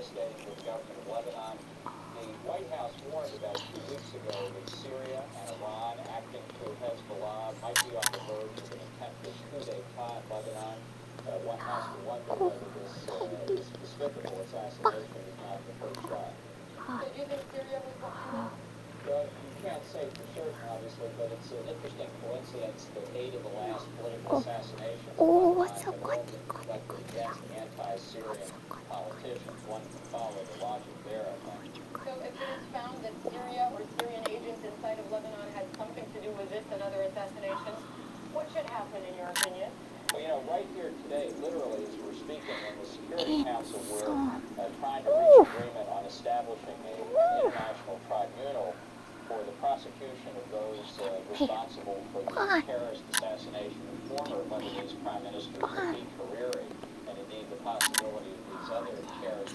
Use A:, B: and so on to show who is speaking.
A: devastating the government of Lebanon. The White House warned about two weeks ago that Syria and Iran, acting through Hezbollah, might be on the verge of an attempted coup d'etat in Lebanon. Uh, one has to wonder whether this, uh, this despicable assassination is not the first shot.
B: So do you think Syria was behind?
A: Well, you can't say for certain, obviously, but it's an interesting coincidence that eight of the last political assassinations
C: Oh, what's up, what
A: been
C: the-
A: against anti-Syrian politicians. One can follow the logic there, I think.
B: So if it is found that Syria or Syrian agents inside of Lebanon had something to do with this and other assassinations, what should happen in your opinion?
A: Well, you know, right here today, literally, as we're speaking, in the Security Council, we're uh, trying to reach agreement on establishing a, an international tribunal for the prosecution of those uh, responsible for the terrorist assassination of former Lebanese Prime Minister Rafik Hariri, and indeed the possibility of these other terrorist